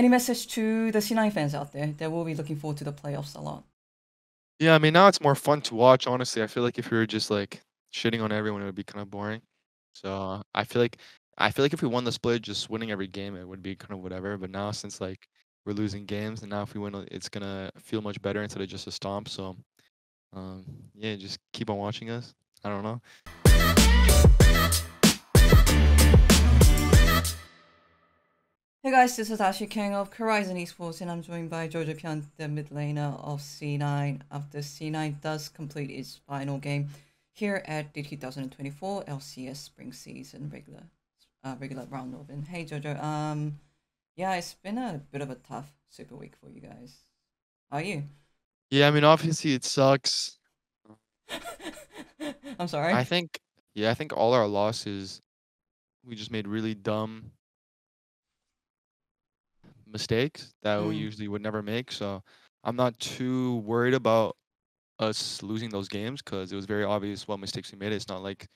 any message to the C9 fans out there that will be looking forward to the playoffs a lot? Yeah, I mean now it's more fun to watch. Honestly, I feel like if we were just like shitting on everyone, it would be kind of boring. So I feel like I feel like if we won the split, just winning every game, it would be kind of whatever. But now since like we're losing games, and now if we win, it's gonna feel much better instead of just a stomp. So um, yeah, just keep on watching us. I don't know. Hey guys, this is Ashley Kang of Korizon Esports and I'm joined by Jojopyun, the mid laner of C9 after C9 does complete its final game here at the 2024 LCS Spring Season regular uh, regular round robin. Hey Jojo, um, yeah, it's been a bit of a tough super week for you guys. How are you? Yeah, I mean obviously it sucks. I'm sorry. I think yeah, I think all our losses we just made really dumb mistakes that we Mm, usually would never make. So I'm not too worried about us losing those games because it was very obvious what mistakes we made. It's not like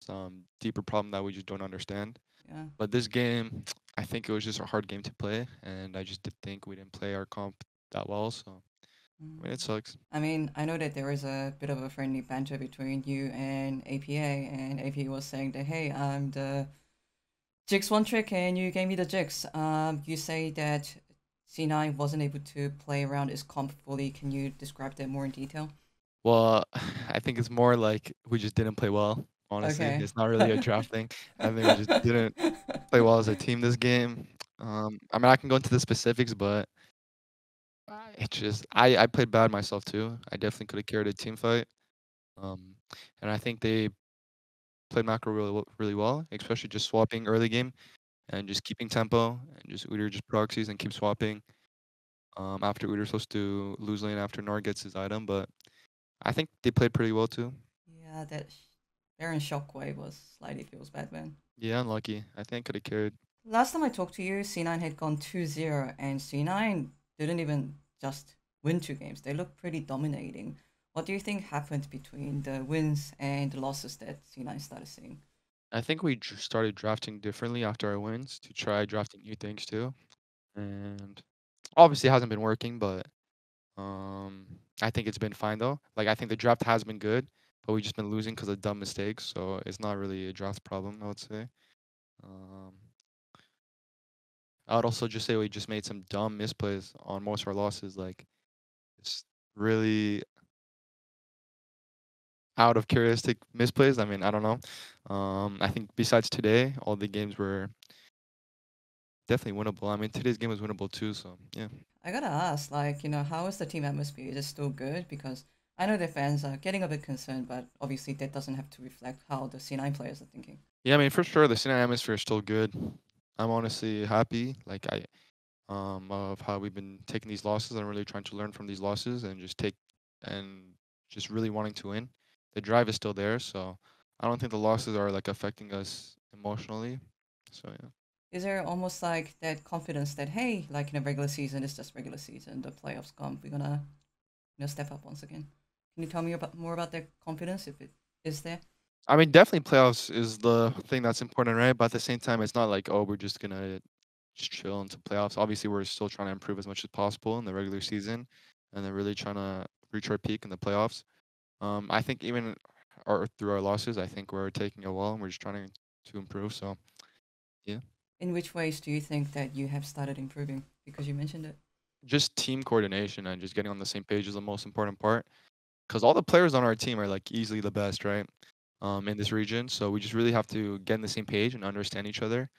some deeper problem that we just don't understand. yeah. But this game, I think it was just a hard game to play, and I just did think we didn't play our comp that well. So I mean, it Mm. sucks. I mean, I know that there was a bit of a friendly banter between you and APA, and APA was saying that, hey, I'm the Ziggs one trick, and you gave me the Ziggs. Um, you say that C9 wasn't able to play around its comp fully. Can you describe that more in detail? Well, I think it's more like we just didn't play well. Honestly, Okay. it's not really a draft thing. I think we just didn't play well as a team this game. Um, I mean, I can go into the specifics, but I- it just I I played bad myself too. I definitely could have carried a team fight. Um, and I think they played macro really really well, especially just swapping early game and just keeping tempo and just Udyr just proxies and keep swapping. Um, after Udyr's supposed to lose lane after Nor gets his item, but I think they played pretty well too. Yeah, that Baron Shockwave was slightly feels bad, man. Yeah, unlucky. I think could have carried. Last time I talked to you, C9 had gone 2-0, and C9 didn't even just win two games. They looked pretty dominating. What do you think happened between the wins and the losses that C9 started seeing? I think we started drafting differently after our wins to try drafting new things too, and obviously it hasn't been working, but um, I think it's been fine though. Like I think the draft has been good, but we've just been losing because of dumb mistakes, so it's not really a draft problem, I would say. Um, I would also just say we just made some dumb misplays on most of our losses, like it's really out of characteristic misplays. I mean, I don't know. Um, I think besides today, all the games were definitely winnable. I mean, today's game was winnable too. So yeah, I gotta ask, like, you know, how is the team atmosphere? Is it still good? Because I know the fans are getting a bit concerned, but obviously that doesn't have to reflect how the C9 players are thinking. yeah. I mean, for sure, the C9 atmosphere is still good. I'm honestly happy. Like I, um, of how we've been taking these losses and really trying to learn from these losses and just take and just really wanting to win. The drive is still there, so I don't think the losses are like affecting us emotionally. So yeah. Is there almost like that confidence that, hey, like in a regular season, it's just regular season, the playoffs come, we're gonna, you know, step up once again? Can you tell me about more about that confidence if it is there? I mean, definitely playoffs is the thing that's important, right? But at the same time, it's not like, oh, we're just gonna just chill into playoffs. Obviously, we're still trying to improve as much as possible in the regular season, and then really trying to reach our peak in the playoffs. Um, I think even our through our losses, I think we're taking it well, and we're just trying to improve. So yeah, In which ways do you think that you have started improving? Because you mentioned it. just team coordination and just getting on the same page is the most important part. Because all the players on our team are like easily the best, right? Um, in this region, so we just really have to get on the same page and understand each other.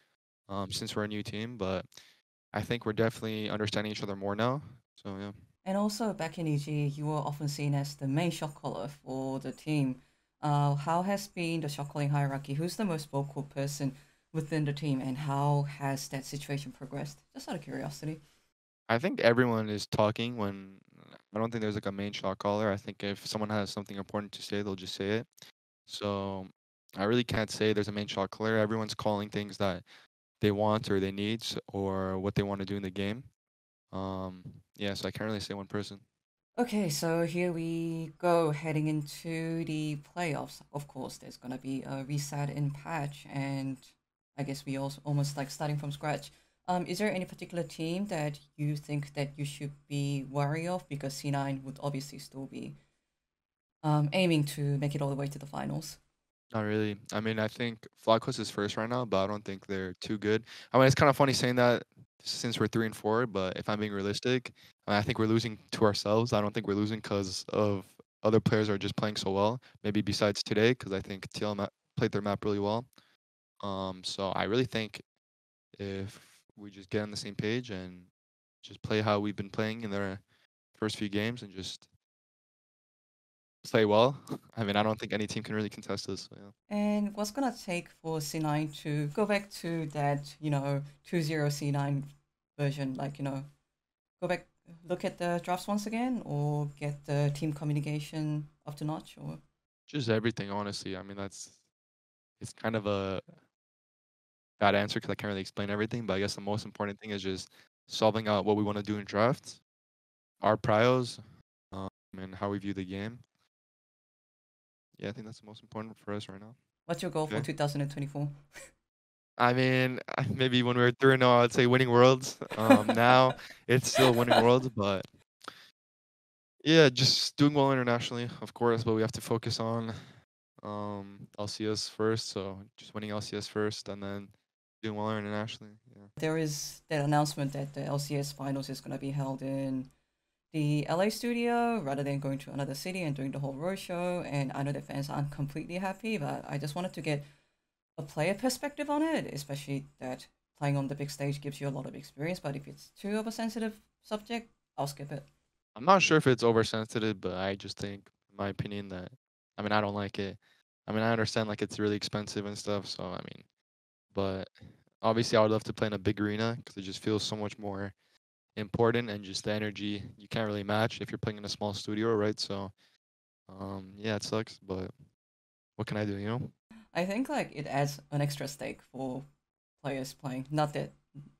um, since we're a new team, but I think we're definitely understanding each other more now. So yeah. And also back in EG, you were often seen as the main shot caller for the team. Uh, how has been the shot calling hierarchy? Who's the most vocal person within the team, and how has that situation progressed? Just out of curiosity. I think everyone is talking when I don't think there's like a main shot caller. I think if someone has something important to say, they'll just say it. So I really can't say there's a main shot caller. Everyone's calling things that they want or they need or what they want to do in the game. Um, yeah, so I can't really say one person. Okay, so here we go, heading into the playoffs. Of course, there's gonna be a reset in patch, and I guess we also almost like starting from scratch. Um, is there any particular team that you think that you should be wary of? Because C9 would obviously still be um, aiming to make it all the way to the finals. Not really. I mean, I think FlyQuest is first right now, but I don't think they're too good. I mean, it's kind of funny saying that since we're three and four, but if I'm being realistic, I, think we're losing to ourselves. I don't think we're losing because of other players are just playing so well. Maybe besides today, because I think TL played their map really well. Um, so I really think if we just get on the same page and just play how we've been playing in the first few games and just play well. I mean, I don't think any team can really contest this. So yeah. And what's gonna take for C9 to go back to that, you know, 2-0 C9 version? Like, you know, go back, look at the drafts once again, or get the team communication up to notch, or just everything. Honestly, I mean, that's it's kind of a bad answer because I can't really explain everything. But I guess the most important thing is just solving out what we want to do in drafts, our prios, um, and how we view the game. Yeah, I think that's the most important for us right now. What's your goal okay. for 2024? I mean, maybe when we were 3 0, I'd say winning worlds. Um, now it's still winning worlds, but yeah, just doing well internationally, of course, but we have to focus on um, LCS first. So just winning LCS first and then doing well internationally. Yeah. There is that announcement that the LCS finals is going to be held in the LA studio rather than going to another city and doing the whole roadshow. And I know the fans aren't completely happy, but I just wanted to get a player perspective on it, especially that playing on the big stage gives you a lot of experience. But if it's too of a sensitive subject, I'll skip it. I'm not sure if it's oversensitive, but I just think, in my opinion, that I mean I don't like it. I mean I understand like it's really expensive and stuff, so I mean, but obviously I would love to play in a big arena because it just feels so much more important and just the energy you can't really match if you're playing in a small studio, right? So, um, yeah, it sucks, but what can I do? You know. I think like it adds an extra stake for players playing. Not that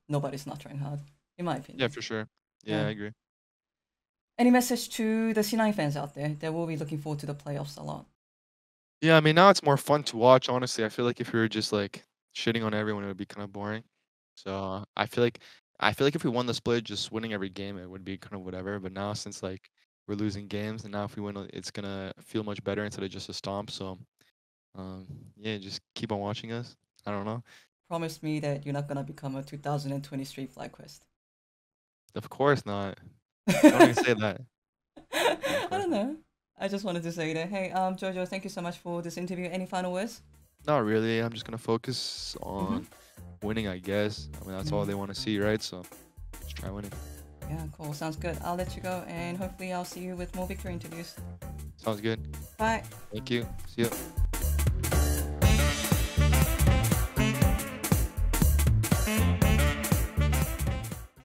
nobody's not trying hard, in my opinion. Yeah, for sure. Yeah, yeah. I agree. Any message to the C9 fans out there that will be looking forward to the playoffs a lot? Yeah, I mean now it's more fun to watch. Honestly, I feel like if we were just like shitting on everyone, it would be kind of boring. So I feel like I feel like if we won the split, just winning every game, it would be kind of whatever. But now since like we're losing games, and now if we win, it's gonna feel much better instead of just a stomp. So, um, yeah, just keep on watching us. I don't know. Promise me that you're not gonna become a 2020 Street FlyQuest. Of course not. Don't even say that. I don't know. I just wanted to say that. Hey, um, Jojo, thank you so much for this interview. Any final words? Not really. I'm just gonna focus on. Mm-hmm winning, I guess. I mean, that's all they want to see, right? So just try winning. Yeah, cool. Sounds good. I'll let you go, and hopefully, I'll see you with more victory interviews. Sounds good. Bye. Thank you. See you.